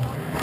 Okay.